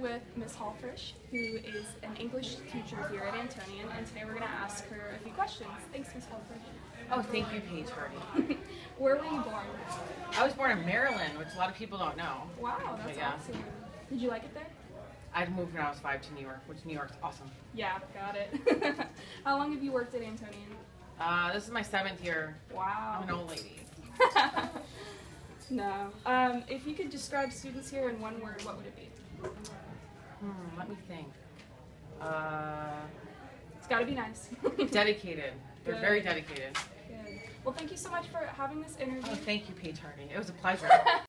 with Miss Hallfrisch, who is an English teacher here at Antonian, and today we're going to ask her a few questions. Thanks, Miss Hallfrisch. Oh, thank you, Paige Hardy. Where were you born? I was born in Maryland, which a lot of people don't know. Wow, that's Yeah. awesome. Did you like it there? I moved when I was five to New York, which New York's awesome. Yeah, got it. How long have you worked at Antonian? Uh, this is my seventh year. Wow. I'm an old lady. no. Um, if you could describe students here in one word, what would it be? Hmm, let me think. Uh, It's got to be nice. dedicated. They're very dedicated. Good. Well, thank you so much for having this interview. Oh, thank you, Paige Hardy. It was a pleasure.